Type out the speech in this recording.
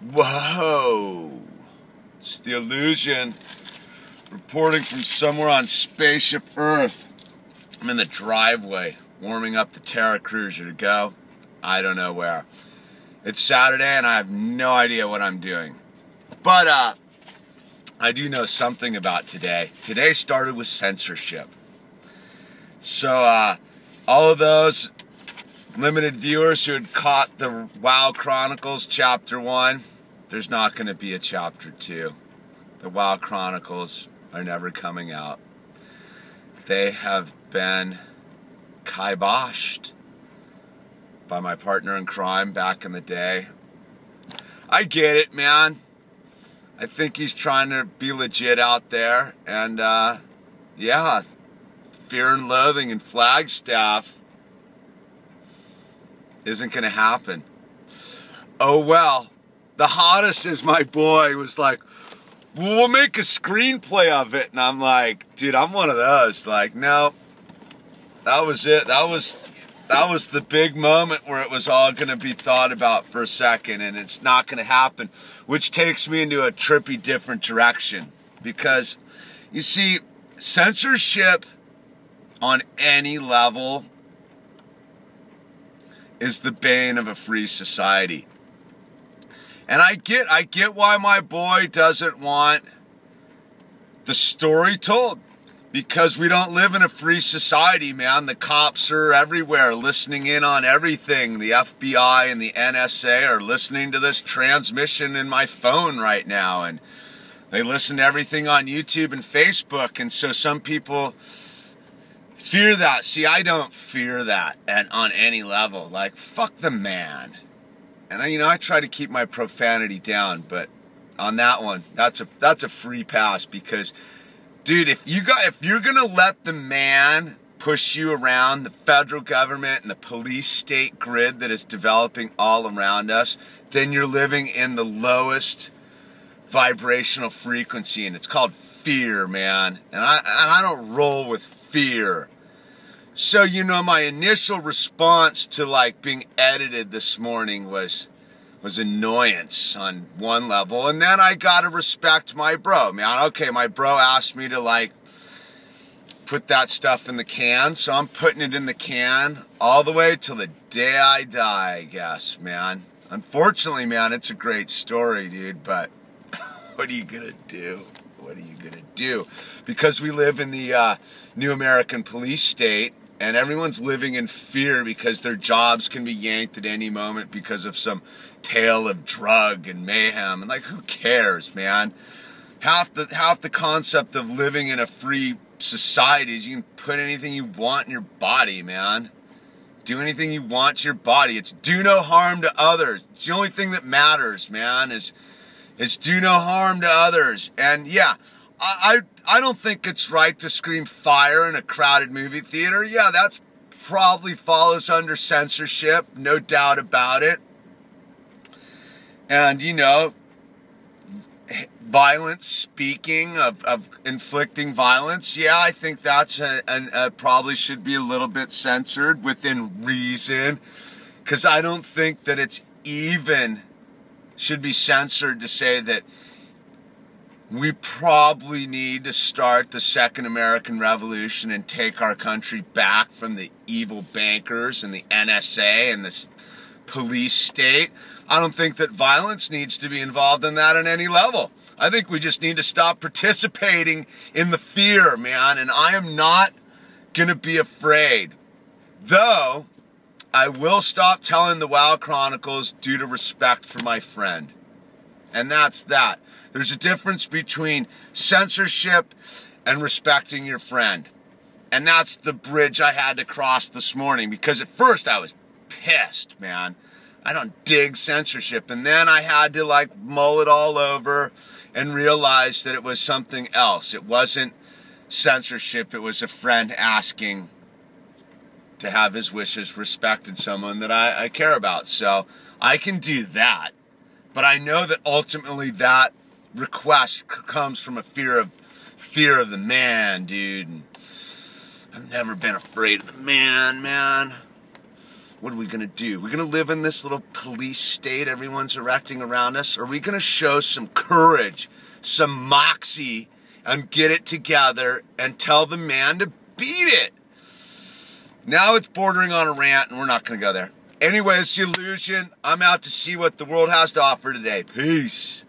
Whoa! It's the illusion reporting from somewhere on Spaceship Earth. I'm in the driveway warming up the Terra Cruiser to go. I don't know where. It's Saturday and I have no idea what I'm doing. But uh, I do know something about today. Today started with censorship. So uh, all of those limited viewers who had caught the WoW Chronicles Chapter 1, there's not going to be a Chapter 2. The WoW Chronicles are never coming out. They have been kiboshed by my partner in crime back in the day. I get it, man. I think he's trying to be legit out there. And, uh, yeah, fear and loathing in Flagstaff isn't going to happen. Oh well. The hottest is my boy was like, we'll make a screenplay of it. And I'm like, dude, I'm one of those. Like, no, that was it. That was that was the big moment where it was all going to be thought about for a second and it's not going to happen which takes me into a trippy different direction because you see censorship on any level is the bane of a free society. And I get I get why my boy doesn't want the story told because we don't live in a free society, man. The cops are everywhere listening in on everything. The FBI and the NSA are listening to this transmission in my phone right now and they listen to everything on YouTube and Facebook and so some people fear that. See, I don't fear that and on any level. Like, fuck the man. And I, you know, I try to keep my profanity down, but on that one, that's a that's a free pass because, dude, if you got if you're gonna let the man push you around the federal government and the police state grid that is developing all around us, then you're living in the lowest vibrational frequency, and it's called fear, man. And I and I don't roll with fear. So, you know, my initial response to like being edited this morning was was annoyance on one level. And then I gotta respect my bro. Man, okay, my bro asked me to like put that stuff in the can, so I'm putting it in the can all the way till the day I die, I guess, man. Unfortunately, man, it's a great story, dude, but what are you gonna do? What are you gonna do? Because we live in the uh, new American police state, and everyone's living in fear because their jobs can be yanked at any moment because of some tale of drug and mayhem. And like who cares man? Half the half the concept of living in a free society is you can put anything you want in your body man. Do anything you want to your body. It's do no harm to others. It's the only thing that matters man is is do no harm to others. And yeah I, I, don't think it's right to scream fire in a crowded movie theater. Yeah, that's probably follows under censorship, no doubt about it. And, you know, violent speaking of, of inflicting violence, yeah, I think that's a, a, a probably should be a little bit censored within reason. Because I don't think that it's even should be censored to say that we probably need to start the second American Revolution and take our country back from the evil bankers and the NSA and this police state. I don't think that violence needs to be involved in that on any level. I think we just need to stop participating in the fear, man, and I am not going to be afraid. Though, I will stop telling the WoW Chronicles due to respect for my friend. And that's that. There's a difference between censorship and respecting your friend. And that's the bridge I had to cross this morning because at first I was pissed, man. I don't dig censorship. And then I had to like mull it all over and realize that it was something else. It wasn't censorship, it was a friend asking to have his wishes respected, someone that I, I care about. So I can do that. But I know that ultimately that request comes from a fear of fear of the man, dude. And I've never been afraid of the man, man. What are we to do? We're to live in this little police state everyone's erecting around us? Are we to show some courage, some moxie, and get it together and tell the man to beat it? Now it's bordering on a rant, and we're not to go there. Anyway, it's the illusion. I'm out to see what the world has to offer today. Peace.